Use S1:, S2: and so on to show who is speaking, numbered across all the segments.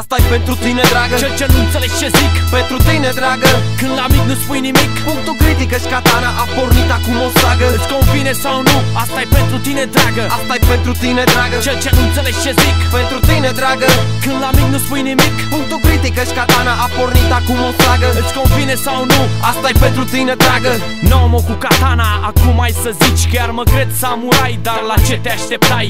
S1: asta e pentru tine, dragă.
S2: Cel ce nu înțelegi ce zic.
S1: Pentru tine, dragă.
S2: Când la mic nu spui nimic.
S1: Punctul critic și katana a pornit acum o sagă.
S2: Îți convine sau nu, asta e pentru tine, dragă.
S1: Asta e pentru tine, dragă.
S2: Cel ce nu înțelegi ce zic.
S1: Pentru tine, dragă.
S2: Când la mic nu spui nimic.
S1: Punctul critic și katana a pornit acum o sagă.
S2: Îți convine sau nu,
S1: asta e pentru tine, dragă.
S2: Nomo cu katana, acum ai să zici. Chiar mă cred samurai, dar la ce te așteptai?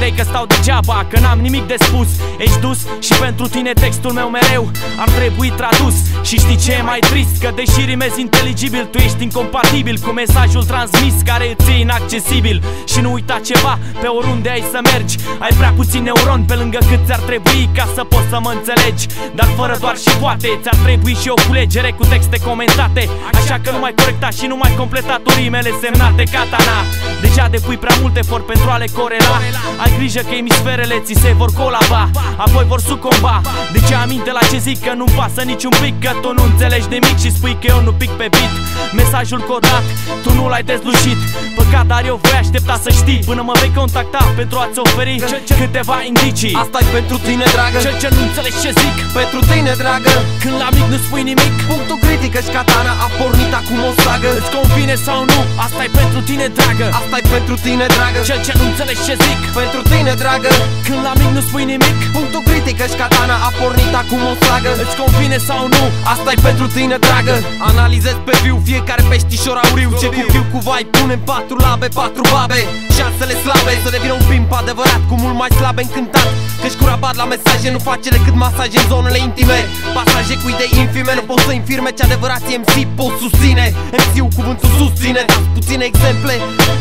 S2: Credeai că stau degeaba, că n-am nimic de spus. Ești dus și pentru tine textul meu mereu Ar trebui tradus. Și știi ce e mai trist? Că deși rimezi inteligibil Tu ești incompatibil cu mesajul transmis Care îți e inaccesibil. Și nu uita ceva, pe oriunde ai să mergi Ai prea puțin neuron pe lângă cât ți-ar trebui Ca să poți să mă înțelegi. Dar fără doar și poate Ți-ar trebui și o culegere cu texte comentate. Așa că nu mai corecta și nu mai completa tu rimele semnate katana. Deja depui prea mult efort pentru a le corela. Ai grijă că emisferele ți se vor colaba Apoi vor sucomba De ce aminte la ce zic că nu pasă niciun pic Că tu nu înțelegi nimic și spui că eu nu pic pe beat. Mesajul codat, tu nu l-ai dezlușit. Păcat, dar eu voi aștepta să știi Până mă vei contacta pentru a-ți oferi câteva indicii.
S1: Asta e pentru tine, dragă.
S2: Cel ce nu înțelegi ce zic?
S1: Pentru tine, dragă.
S2: Când la mic nu spui nimic.
S1: Punctul critic și katana a pornit acum o sagă.
S2: Îți convine sau nu, asta e pentru tine, dragă.
S1: Asta e pentru tine, dragă.
S2: Cel ce nu înțelegi ce zic?
S1: Pentru tine, dragă.
S2: Când la mic nu spui nimic
S1: Punctul critic și katana a pornit acum o sagă
S2: Îți convine sau nu,
S1: asta e pentru tine, dragă. Analizez pe viu fiecare peștișor auriu. Ce cu viu cu vai pune patru labe, patru babe. Șansele slabe să devină un pimp adevărat Cu mult mai slab încântat. Căci cu rabat la mesaje nu face decât masaje în zonele intime. Pasaje cu idei infime Nu pot să infirme ce adevărat MC pot susține. MC-ul cuvântul susține. Dați puține exemple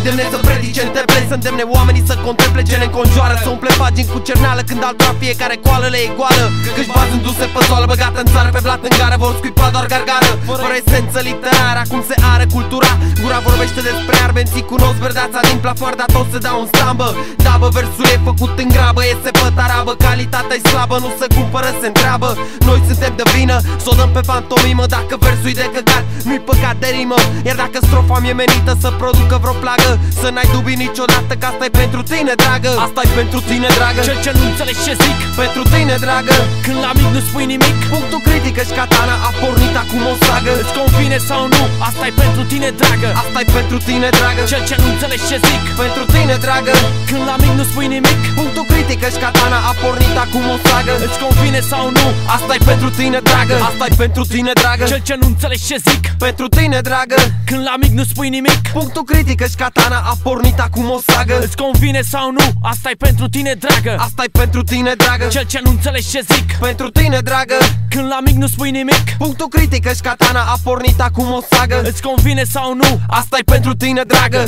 S1: Demne să predice în temple Să îndemne oamenii să contemple ce ne înconjoară Să umple pagini cu cerneală Când altora fiecare coală le e goală Căci bazându-se pe zoală Băgată în țară pe blat în gară Vor scuipa doar gargară. Fără esență literară Acum se are cultura. Gura vorbește despre arbenții Cunosc verdeața din plafon Dar tot se dau în stambă. Da bă, versul e făcut în grabă E sepăt arabă Calitatea e slabă Nu se cumpără, se întreabă. Noi suntem de vină S-o dăm pe pantomimă Dacă versul e de căcat Nu-i păcat de rimă. Iar dacă strofa mi-e menită să producă vreo plagă Să n-ai dubii niciodată Că asta e pentru tine, dragă. Asta e pentru tine, dragă.
S2: Cel ce nu înțelegi ce zic.
S1: Pentru tine, dragă.
S2: Când la mic nu spui nimic.
S1: Punctul critic și katana a pornit acum o sagă.
S2: Îți convine sau nu, asta e pentru tine, dragă.
S1: Asta e pentru tine, dragă.
S2: Cel ce nu înțelegi ce zic.
S1: Pentru tine, dragă.
S2: Când la mic nu spui nimic.
S1: Punctul critic și katana a pornit acum o sagă
S2: Îți convine sau nu,
S1: asta e pentru tine, dragă. Asta e pentru tine, dragă.
S2: Cel ce nu înțelegi ce zic.
S1: Pentru tine, dragă.
S2: Când la mic nu spui nimic.
S1: Punctul critic și katana a pornit acum o sagă.
S2: Îți convine sau nu, asta e pentru tine, dragă.
S1: Asta e pentru tine, dragă.
S2: Cel ce nu înțelegi ce zic.
S1: Pentru tine, dragă.
S2: Când la mic nu spui nimic.
S1: Punctul critic și katana a pornit acum o sagă.
S2: Îți convine sau nu,
S1: asta e pentru tine, dragă